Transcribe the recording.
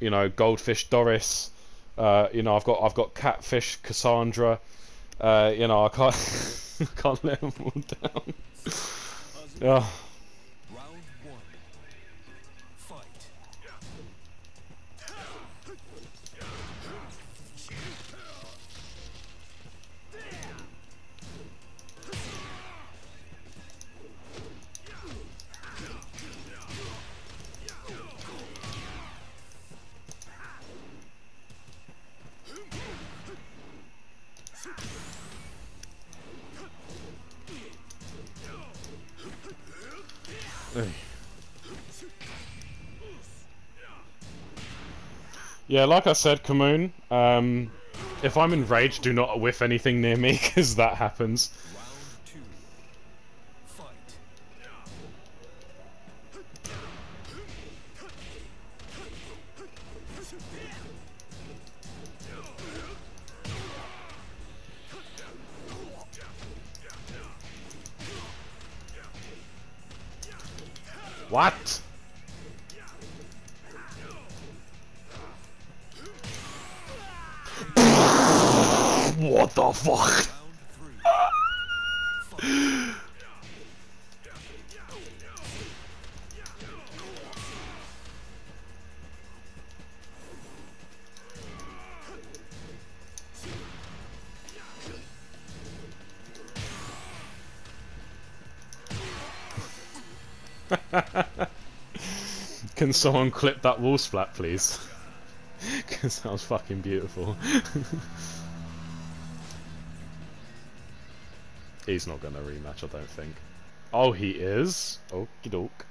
you know, Goldfish Doris. Uh, you know, I've got I've got Catfish Cassandra. Uh, you know, I can't can't let them all down. Oh. Yeah, like I said, Kamoon, um, if I'm in rage, do not whiff anything near me, because that happens. What? what the fuck? Can someone clip that wall splat, please? Because that was fucking beautiful. He's not gonna rematch, I don't think. Oh, he is? Okie doke.